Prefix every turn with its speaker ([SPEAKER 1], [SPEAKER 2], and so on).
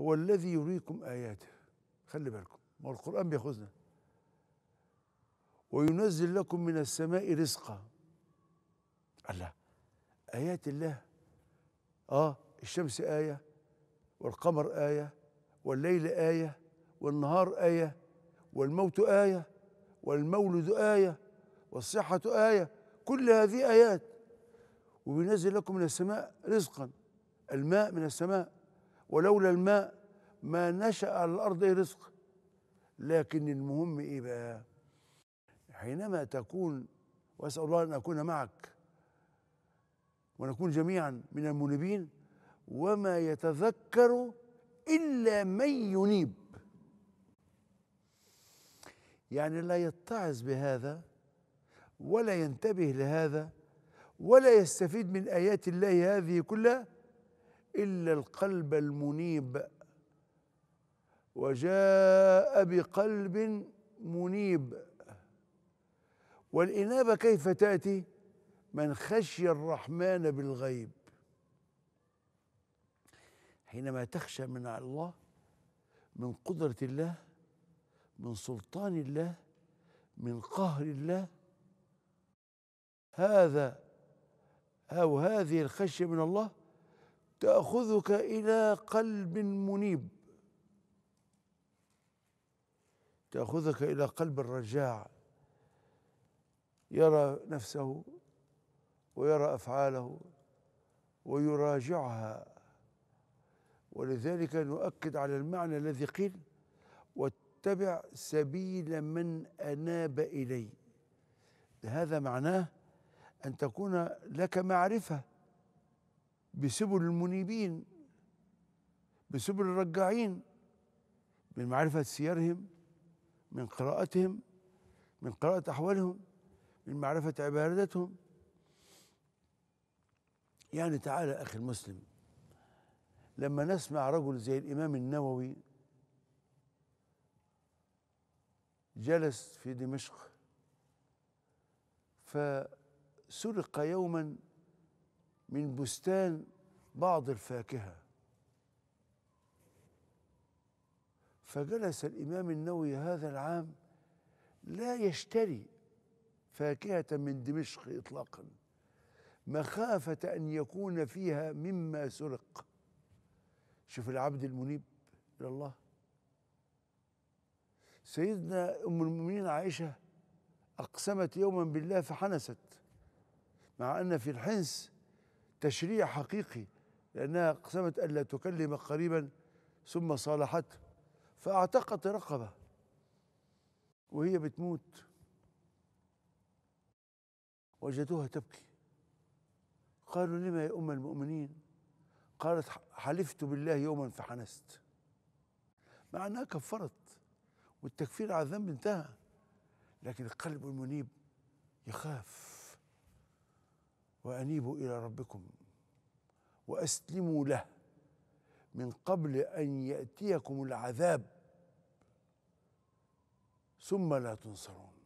[SPEAKER 1] هو الذي يريكم آياته. خلي بالكم ما هو القرآن بياخذنا. وينزل لكم من السماء رزقا. الله آيات الله. آه الشمس آية والقمر آية والليل آية والنهار آية والموت آية والمولد آية والصحة آية. كل هذه آيات. وبينزل لكم من السماء رزقا. الماء من السماء. ولولا الماء ما نشأ على الأرض أي رزق. لكن المهم إيه بقى؟ حينما تكون وأسأل الله أن أكون معك ونكون جميعا من المنيبين وما يتذكر إلا من ينيب. يعني لا يتعظ بهذا ولا ينتبه لهذا ولا يستفيد من آيات الله هذه كلها إلا القلب المنيب وجاء بقلب منيب. والإنابة كيف تأتي؟ من خشي الرحمن بالغيب. حينما تخشى من الله من قدرة الله من سلطان الله من قهر الله هذا أو هذه الخشية من الله تأخذك إلى قلب منيب. تأخذك إلى قلب الرجاع. يرى نفسه ويرى أفعاله ويراجعها. ولذلك نؤكد على المعنى الذي قيل واتبع سبيل من أناب إلي. هذا معناه أن تكون لك معرفة. بسبل المنيبين بسبل الرجاعين من معرفة سيرهم من قراءتهم من قراءة أحوالهم من معرفة عبادتهم. يعني تعالى أخي المسلم لما نسمع رجل زي الإمام النووي جلس في دمشق فسرق يوما من بستان بعض الفاكهة. فجلس الإمام النووي هذا العام لا يشتري فاكهة من دمشق إطلاقا. مخافة أن يكون فيها مما سرق. شوف العبد المنيب إلى الله. سيدنا أم المؤمنين عائشة أقسمت يوما بالله فحنست مع أن في الحنس تشريع حقيقي لأنها أقسمت ألا تكلم قريبا ثم صالحته. فأعتقت رقبة وهي بتموت. وجدوها تبكي. قالوا لما يا أم المؤمنين؟ قالت حلفت بالله يوما فحنست. مع أنها كفرت والتكفير على الذنب انتهى. لكن القلب المنيب يخاف. وأنيبوا إلى ربكم. وأسلموا له من قبل أن يأتيكم العذاب. ثم لا تنصرون.